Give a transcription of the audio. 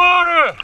거를